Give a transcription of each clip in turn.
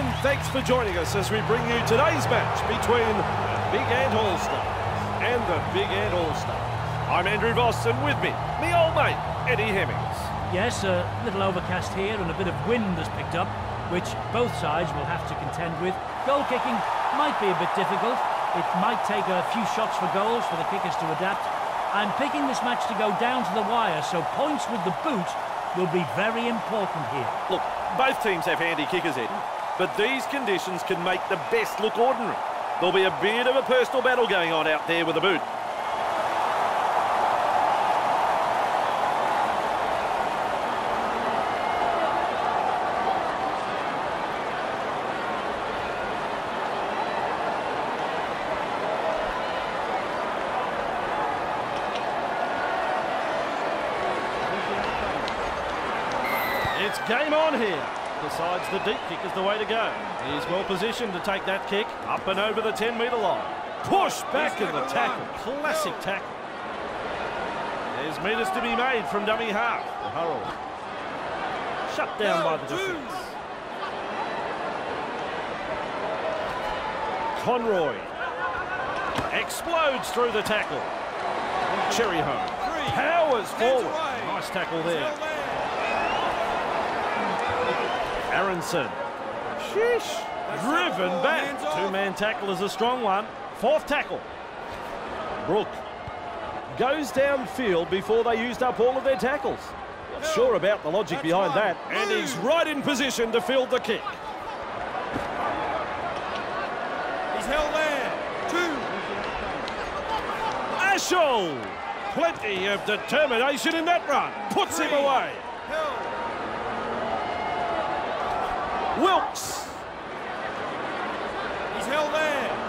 And thanks for joining us as we bring you today's match between the Big Ant All-Stars and the Big Ant All-Stars. I'm Andrew Voss and with me, me old mate, Eddie Hemmings. Yes, a little overcast here and a bit of wind has picked up, which both sides will have to contend with. Goal kicking might be a bit difficult. It might take a few shots for goals for the kickers to adapt. I'm picking this match to go down to the wire, so points with the boot will be very important here. Look, both teams have handy kickers, Eddie, but these conditions can make the best look ordinary. There'll be a bit of a personal battle going on out there with the boot. It's game on here. Decides the deep kick is the way to go. He's well positioned to take that kick up and over the 10 metre line. Push back in the tackle. Classic tackle. There's meters to be made from dummy half. The Hurrell. Shut down by the defence. Conroy. Explodes through the tackle. Cherry home. Powers forward. Nice tackle there. Aronson. Sheesh. Driven back. Two-man tackle is a strong one. Fourth tackle. Brook goes downfield before they used up all of their tackles. Not sure about the logic behind that. And he's right in position to field the kick. He's held there. Two. Ashall. Plenty of determination in that run. Puts him away. Held. Wilkes. He's held there.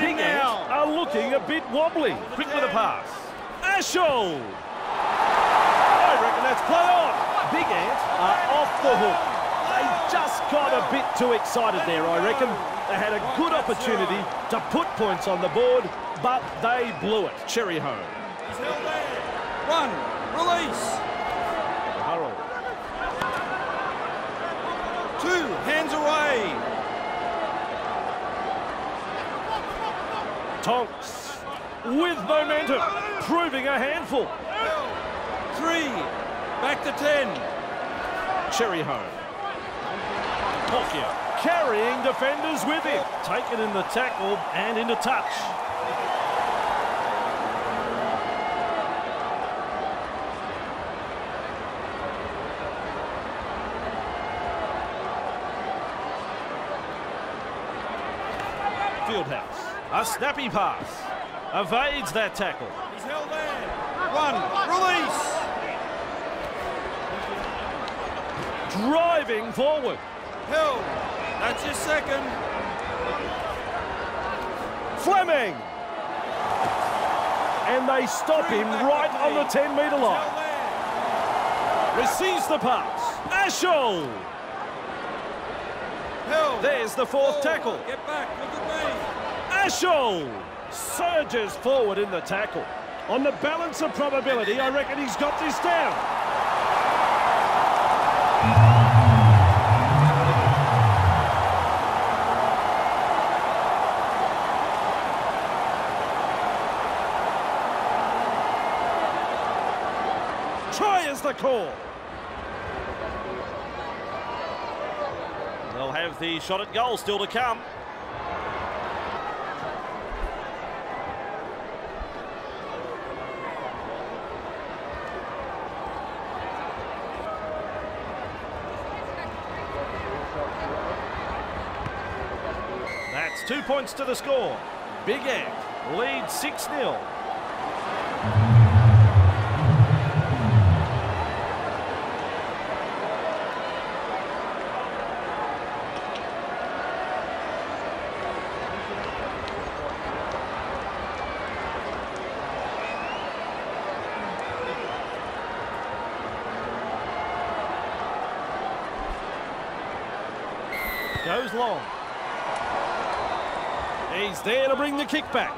Him now. Are looking a bit wobbly. Quick with a pass. Ashall. I reckon that's play on. Big Ants are off the hook. They just got a bit too excited there, I reckon. They had a good opportunity to put points on the board, but they blew it. Cherry home. He's held there. One. Release. Hurrell. Away. Tonks with momentum, proving a handful. Three. Back to ten. Cherry home. Pokia carrying defenders with him. Taken in the tackle and into touch. Fieldhouse. A snappy pass. Evades that tackle. He's held there. One. Release. Driving forward. Held. That's your second. Fleming. And they stop him right on the 10 metre line. Receives the pass. Ashall. There's the fourth Four. tackle. Get back. Ashall surges forward in the tackle. On the balance of probability, I reckon he's got this down. Try is the call. They'll have the shot at goal still to come. That's two points to the score. Big Ant leads 6 0. Goes long. He's there to bring the kick back.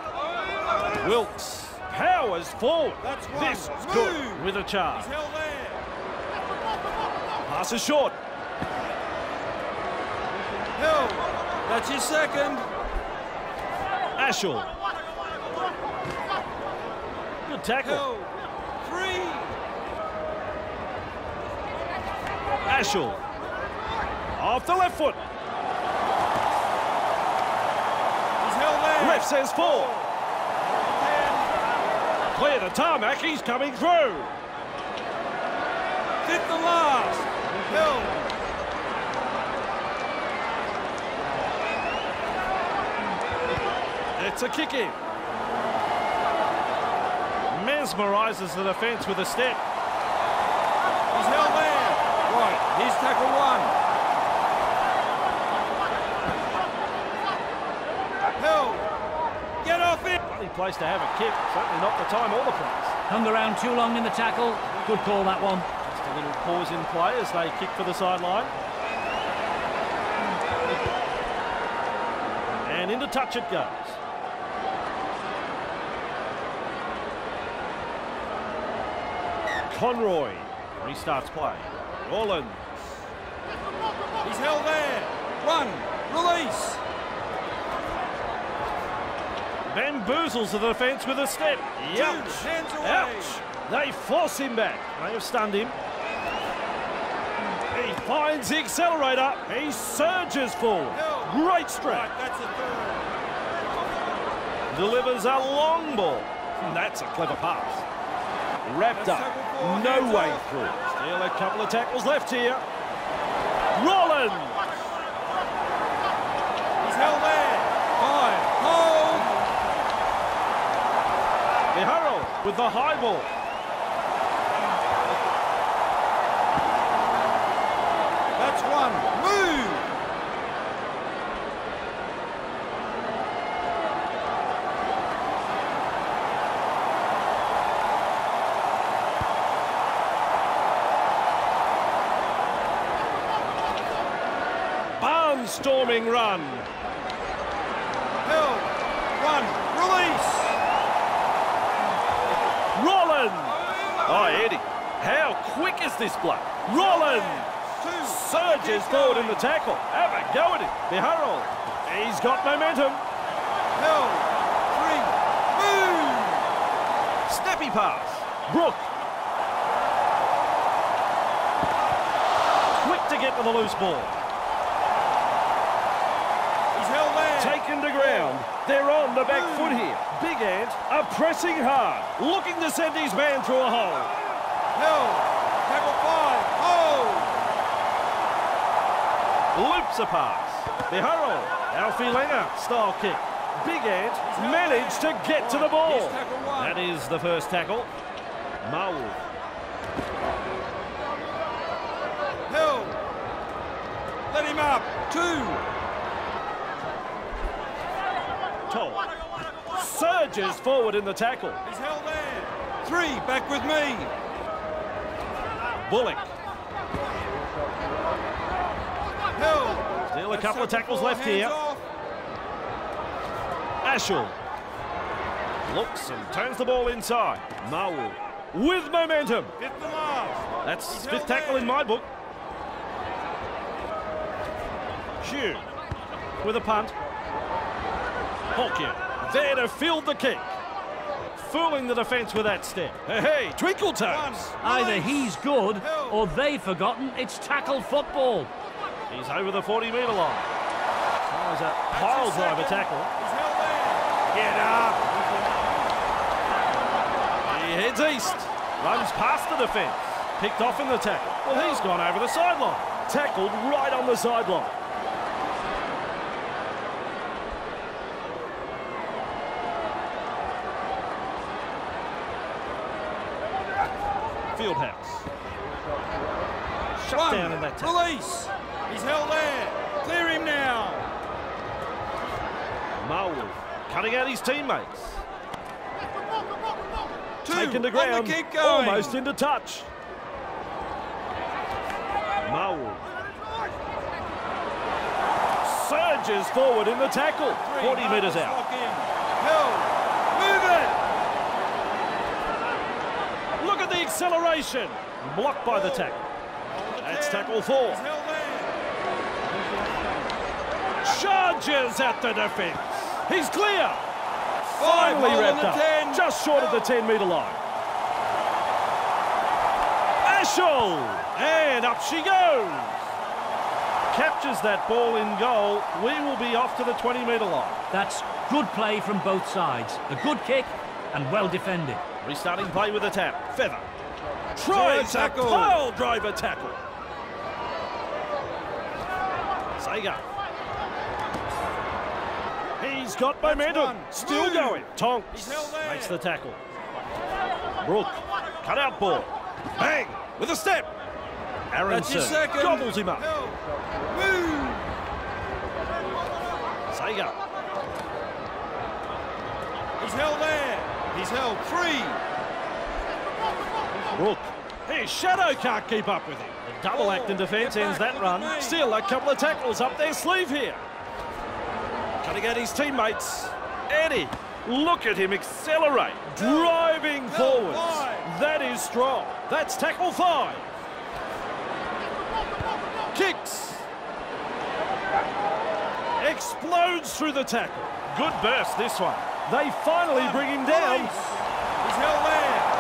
Wilkes powers forward. That's one. This is good with a charge. Pass is short. Hill. That's your second. Ashall. Good tackle. Hill. Three. Ashall. Off the left foot. Ref says four. Clear the tarmac, he's coming through. Fifth and last. Hill. It's a kick in. Mesmerises the defence with a step. He's held there. Right. Here's tackle one. Hill. Get off it. Funny place to have a kick. Certainly not the time or the place. Hung around too long in the tackle. Good call, that one. Just a little pause in play as they kick for the sideline. And into touch it goes. Conroy restarts play. Rollins. He's held there. Run. Release. Bamboozles the defence with a step. Ouch. hands away. Ouch. They force him back. They have stunned him. He finds the accelerator. He surges forward. Great strike. Right, that's a third. delivers a long ball. Hmm, that's a clever pass. Wrapped That's up, no way through. Still a couple of tackles left here. Rollins. He's held there. Five. Hold. Miharo with the high ball. That's one. Move. Barnstorming run. Hill. One. Release. Rollins. Oh, Eddie, how quick is this bloke? Rollins Two. surges forward in the tackle. Have a go at him. Miharo. He's got momentum. Hill. Three. Move. Snappy pass. Brook. Quick to get to the loose ball. He's held there. Taken to ground. They're on the back foot here. Big Ant are pressing hard, looking to send his man through a hole. Hill. Tackle five. Hold. Loops a pass. Miharo. Alfie Langer style kick. Big Ant managed to get to the ball. Here's tackle one. That is the first tackle. Maul. Hill. Let him up. Two. Surges forward in the tackle. He's held there. Three. Back with me. Bullock. Still a That's couple of tackles left here. off. Ashall. Looks and turns the ball inside. Maul. With momentum. Fifth and last. That's He's fifth tackle in my book. Hugh with a punt. Hawkins there to field the kick. Fooling the defence with that step. Hey, hey, twinkle One. toes. Either he's good or they've forgotten it's tackle football. He's over the 40 metre line. That was a That's pile driver tackle. He's held there. Get up. He heads east. Runs past the defence. Picked off in the tackle. Well, he's gone over the sideline. Tackled right on the sideline. Fieldhouse. Shut down in that tackle. Release. He's held there. Clear him now. Marwood cutting out his teammates. Two. Taken to On ground. the. Almost into touch. Marwood. Surges forward in the tackle. Three. 40 metres out. lock in. Hill. Move it. Look at the acceleration. Blocked by the tackle. That's tackle four. He's held there. Charges at the defence. He's clear. Finally wrapped up. Just short of the 10 metre line. Ashall. And up she goes. Captures that ball in goal. We will be off to the 20 metre line. That's good play from both sides. A good kick and well defended. Restarting play with a tap. Feather. Tries a tackle. pile driver tackle. Sager. He's got momentum. one. Still Move. going. Tonks He's held there. makes the tackle. Brook. Cut out ball. Bang. With a step. Aronson gobbles him up. Sager. He's held there. He's held. Three. His shadow can't keep up with him. The double act in defence ends that run. Still a couple of tackles up their sleeve here. Cutting at his teammates. Eddie. Look at him accelerate. Driving forwards. That is strong. That's tackle five. Kicks. Explodes through the tackle. Good burst this one. They finally bring him down. He's held there.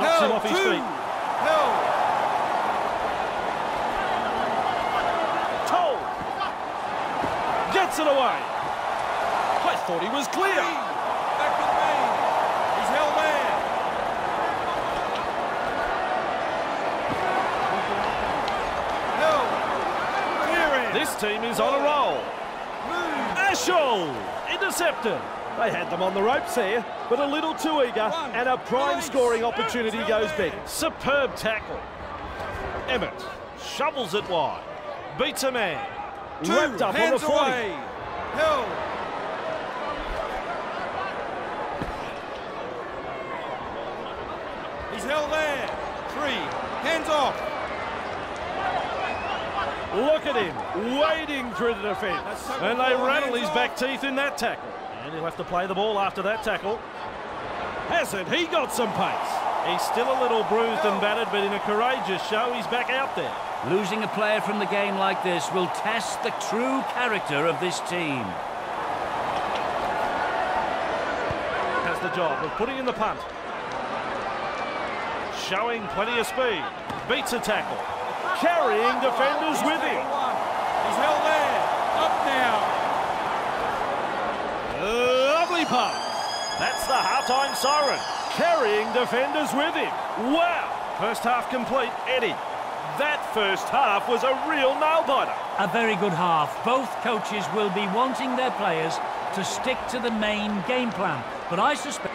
Knocks him Held. off his Two. feet. Held. Toll. Gets it away. I thought he was clear. Back with me. He's held there. Held. Clearing. This team is on a roll. Ashall intercepted. They had them on the ropes there, but a little too eager, One. and a prime Release. scoring opportunity goes begging. Superb tackle. Emmett shovels it wide. Beats a man. Two. Wrapped up on the Hands 40. away. Held. He's held there. Three. Hands off. Look at him, wading through the defence. That's And they rattle his back teeth in that tackle. And he'll have to play the ball after that tackle. Hasn't he got some pace? He's still a little bruised and battered, but in a courageous show, he's back out there. Losing a player from the game like this will test the true character of this team. Has the job of putting in the punt. Showing plenty of speed. Beats a tackle. Carrying defenders with him. He's held there. Up now. Lovely pass. That's the halftime siren. Carrying defenders with him. Wow. First half complete. Eddie. That first half was a real nail biter. A very good half. Both coaches will be wanting their players to stick to the main game plan. But I suspect...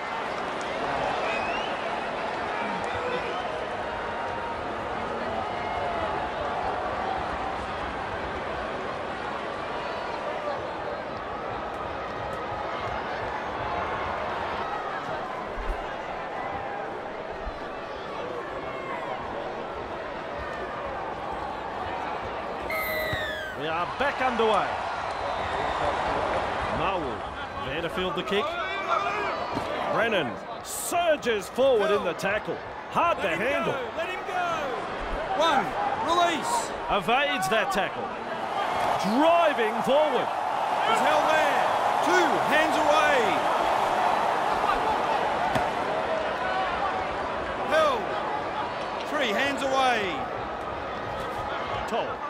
are back underway. Marwood there to field the kick. Brennan surges forward in the tackle. Hard to Let him handle. go. Let him go. One. Release. Evades that tackle. Driving forward. He's held there. Two. Hands away. Held. Three. Hands away. Toll.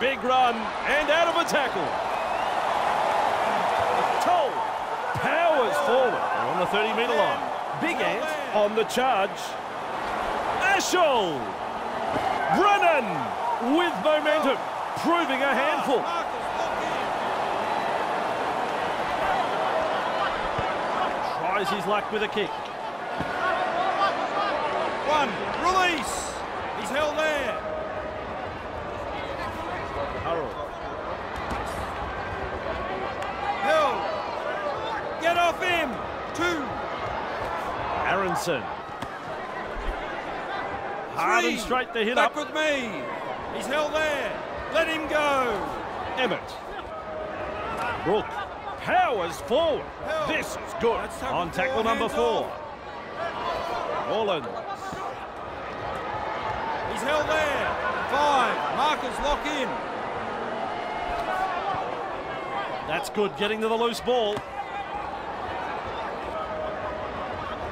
Big run and out of a tackle. Toll powers forward. On the 30 metre line. Big Ant on the charge. Ashall. Brennan with momentum, proving a handful. Tries his luck with a kick. One. Release. He's held there. Hurrell. Held. Get off him. Two. Aronson. Hard and straight to hit Back up. with me. He's held there. Let him go. Emmett. Brook powers forward. Held. This is good. On tackle number four. off. He's held there. Five. Markers lock in. That's good, getting to the loose ball.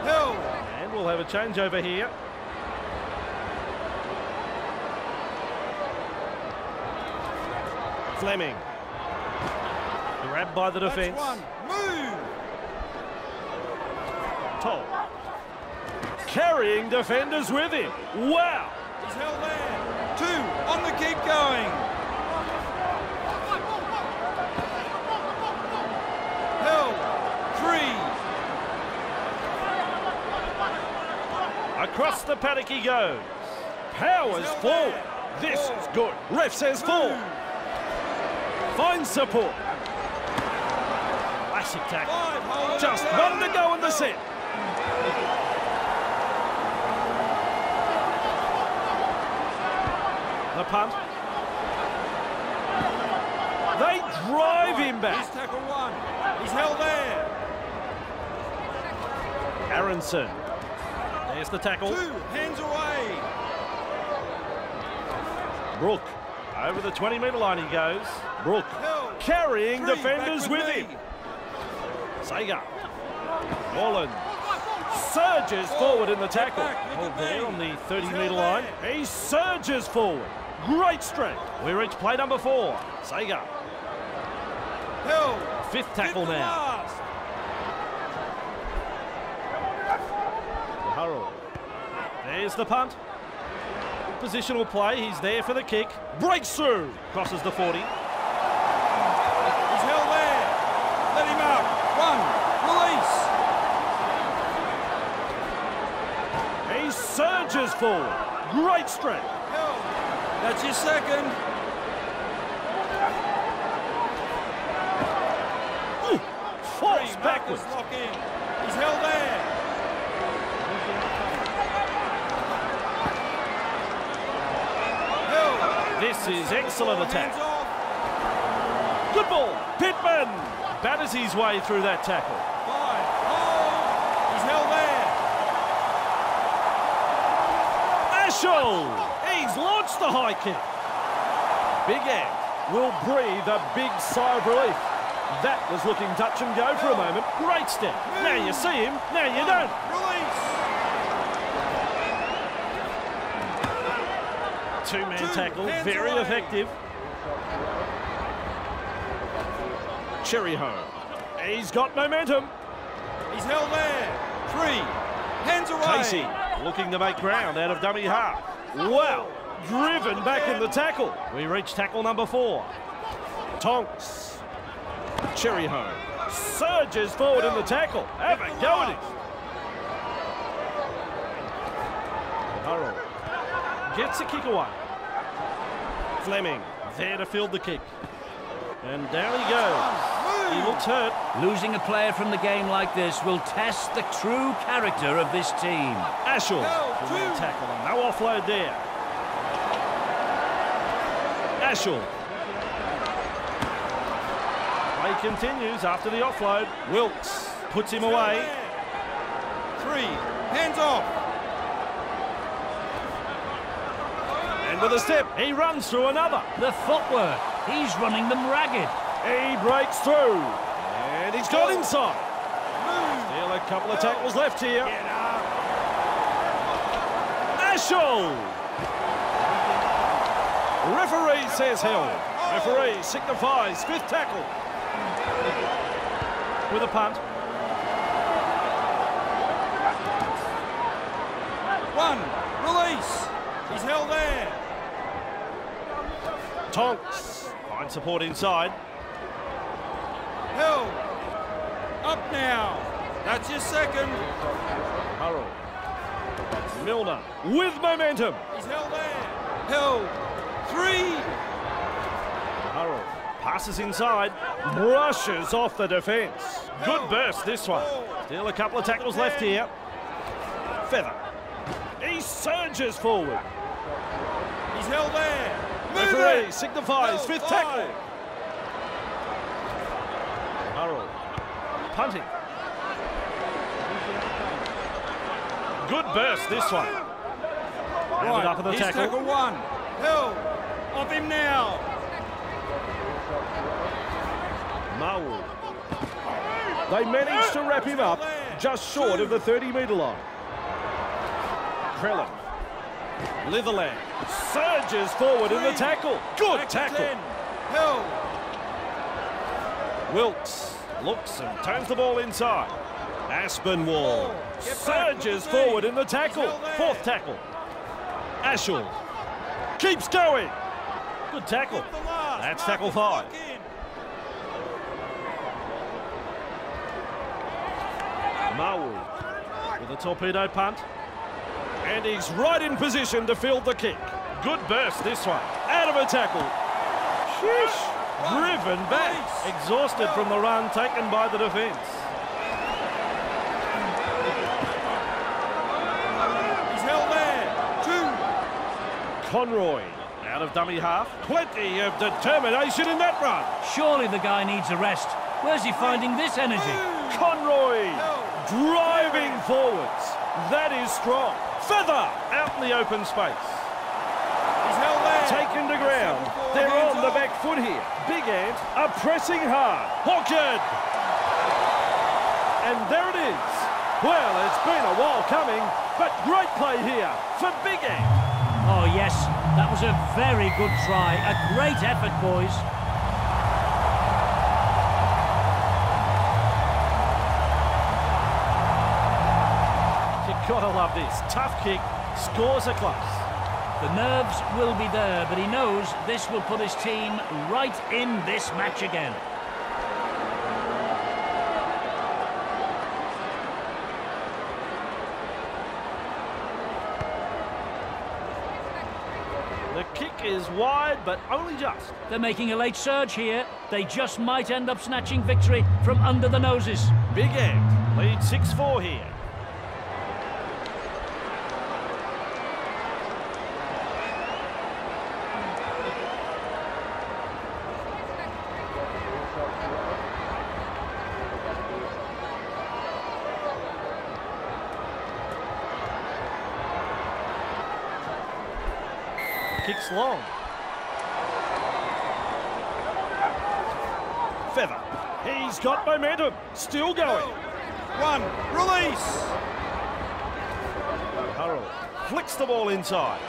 Held. And we'll have a change over here. Fleming. Grabbed by the defence. Move. Toll. Carrying defenders with him. Wow. He's held there. Two. On the keep going. Held. Three. Across the paddock he goes. Powers full. This is good. Ref says full. Finds support. Classic tackle. Just one to go in the set. The punt. They drive him back. He's back. tackle one. He's held there. Aronson. There's the tackle. Two. Hands away. Brook. Over the 20 metre line he goes. Brook. Held. Carrying Three. defenders Back with him. Sager. Wallen. Surges forward in the tackle. back, look Hold there on the 30-metre line. He surges forward. Great strength. We reach play number four. Sager. Held. Fifth tackle now. There's the punt. Positional play. He's there for the kick. Breaks through. Crosses the 40. He's held there. Let him up. One. Release. He surges forward. Great strength. That's your second. Ooh, falls backwards. Lock in. He's held there. Excellent attack. Good ball. Pittman batters his way through that tackle. He's held there. Ashall. He's launched the high kick. Big Ant will breathe a big sigh of relief. That was looking touch and go for a moment. Great step. Now you see him, now you don't. Release. Two-man Two, tackle, very away. effective. Cherryho. He's got momentum. He's held there. Three. Hands away. Casey looking to make ground out of dummy half. Well, driven back in the tackle. We reach tackle number four. Tonks. Cherryho surges forward in the tackle. Have a go at him. Hurrell gets a kick away. Fleming there to field the kick. And down he goes. He looks hurt. Losing a player from the game like this will test the true character of this team. Ashall, Held, the tackle, no offload there. Ashall. Play continues after the offload. Wilkes puts him away. Three. Hands off. And with a step, he runs through another. The footwork. He's running them ragged. He breaks through. And he's got inside. Still a couple of tackles left here. Get. Ashall. Referee says held. Referee signifies fifth tackle. With a punt. One. Release. He's held there. Tonks. Fine support inside. Held. Up now. That's your second. Hurrell. Milner with momentum. He's held there. Held. Three. Hurrell passes inside. Brushes off the defence. Good burst this one. Still a couple of tackles left here. Feather. He surges forward. He's held there. Move Referee it. signifies fifth tackle. Hurrell punting. Good burst this one. Right. up in the tackle. tackle one. Hill. Off him now. Marwood. They managed to wrap him up just short of the 30 metre line. Krellin. Litherland surges forward in the tackle. Good Back tackle. 10. Hill. Wilkes looks and turns the ball inside. Aspinwall surges forward in the tackle. He's held there. Fourth tackle. Ashall keeps going. Good tackle. Give the last. That's tackle five. Marwood with a torpedo punt. And he's right in position to field the kick. Good burst this one. Out of a tackle. Sheesh. Driven back. Exhausted from the run taken by the defence. He's held there. Two. Conroy out of dummy half. Plenty of determination in that run. Surely the guy needs a rest. Where's he finding this energy? Conroy driving forwards. That is strong. Feather out in the open space. He's held there. Taken to ground. They're on the back foot here. Big Ant are pressing hard. Hawkins. And there it is. Well, it's been a while coming, but great play here for Big Ant. Oh, yes, that was a very good try. A great effort, boys. Gotta love this. Tough kick, scores a close. The nerves will be there, but he knows this will put his team right in this match again. The kick is wide, but only just. They're making a late surge here. They just might end up snatching victory from under the noses. Big Ant Lead 6-4 here. Kicks long. Feather. He's got momentum. Still going. One. Release. Hurrell flicks the ball inside.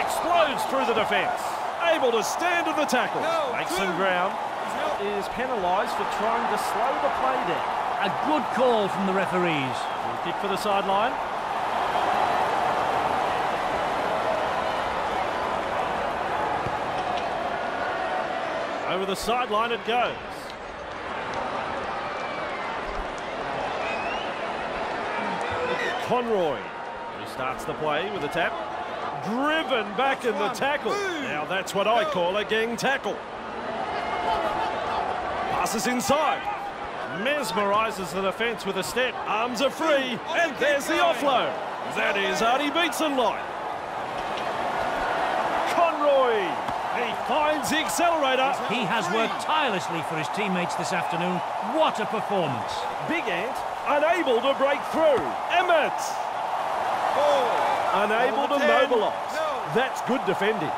Explodes through the defence. Able to stand in the tackle. No, Makes some ground. Is penalised for trying to slow the play down. A good call from the referees. Kick for the sideline. Over the sideline it goes. Conroy restarts the play with a tap. Driven back in the tackle. Now that's what I call a gang tackle. Passes inside. Mesmerises the defence with a step. Arms are free. And there's the offload. That is Artie Beetson like. Conroy. He finds the accelerator. He has worked tirelessly for his teammates this afternoon. What a performance. Big Ant unable to break through. Emmett Four. unable to mobilise. No. That's good defending.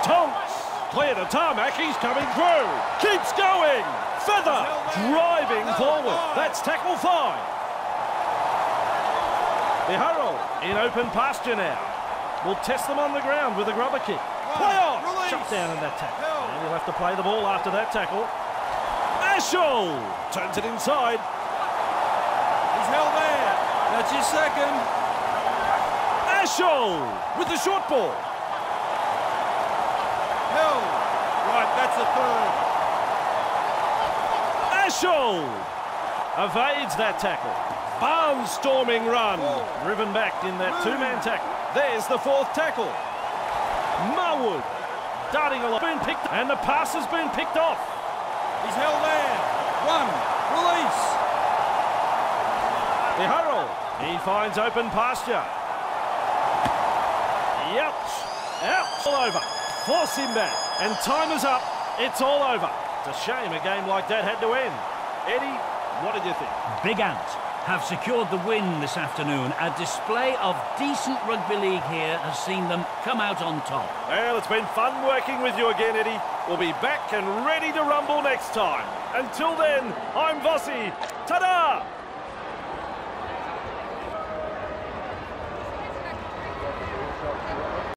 Tonks clear to tarmac. He's coming through. Keeps going. Feather driving forward. That's tackle five. Iharro in open pasture now. Will test them on the ground with a grubber kick. Play off. Release. Shut down in that tackle. Held. And he'll have to play the ball after that tackle. Ashall turns it inside. He's held there. That's his second. Ashall with the short ball. Held. Right, that's the third. Ashall evades that tackle. Barnstorming run. Oh. Driven back in that two-man tackle. There's the fourth tackle. Marwood darting along. Been picked and the pass has been picked off. He's held there. One. Release. Iharro. He finds open pasture. Ouch. Ouch. All over. Force him back. And time is up. It's all over. It's a shame a game like that had to end. Eddie, what did you think? Big Ant have secured the win this afternoon. A display of decent rugby league here has seen them come out on top. Well, it's been fun working with you again, Eddie. We'll be back and ready to rumble next time. Until then, I'm Vossi. Ta-da!